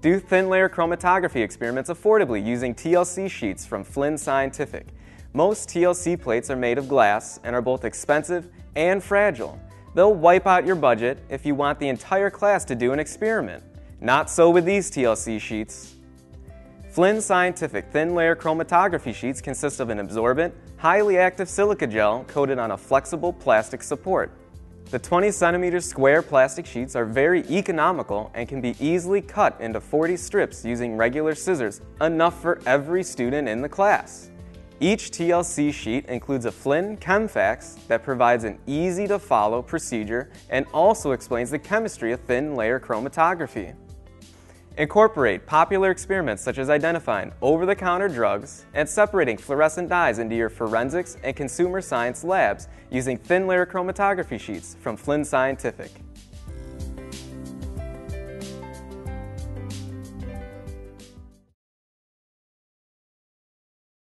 Do thin layer chromatography experiments affordably using TLC sheets from Flinn Scientific. Most TLC plates are made of glass and are both expensive and fragile. They'll wipe out your budget if you want the entire class to do an experiment. Not so with these TLC sheets. Flinn Scientific thin layer chromatography sheets consist of an absorbent, highly active silica gel coated on a flexible plastic support. The 20 centimeter square plastic sheets are very economical and can be easily cut into 40 strips using regular scissors, enough for every student in the class. Each TLC sheet includes a Flinn ChemFax that provides an easy to follow procedure and also explains the chemistry of thin layer chromatography. Incorporate popular experiments such as identifying over-the-counter drugs and separating fluorescent dyes into your forensics and consumer science labs using thin layer chromatography sheets from Flinn Scientific.